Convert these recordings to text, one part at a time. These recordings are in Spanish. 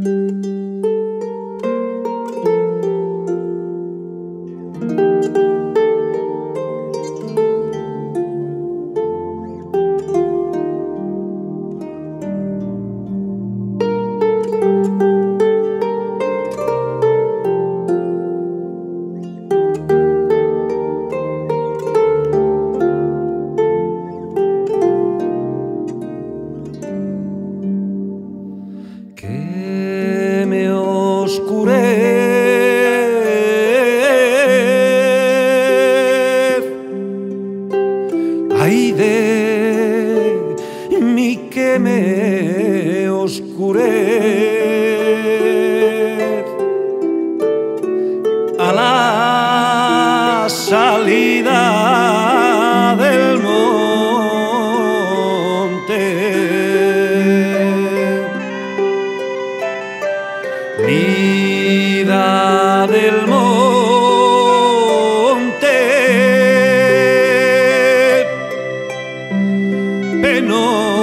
Música oscurecer. Ay de mi que me oscurecer. A la salida del monte. penosina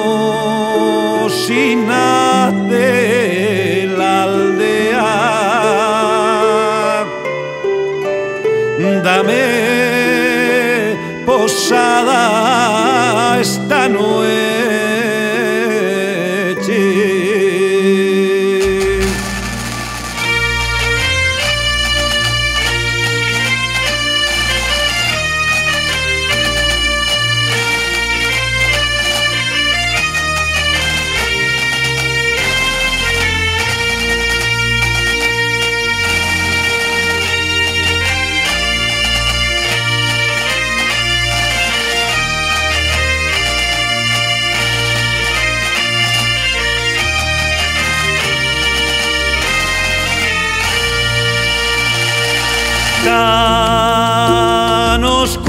de la aldea. Dame posada esta noche. tan oscura.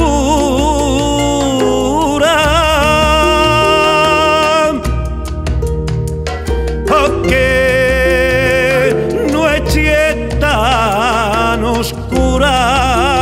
Porque noche tan oscura.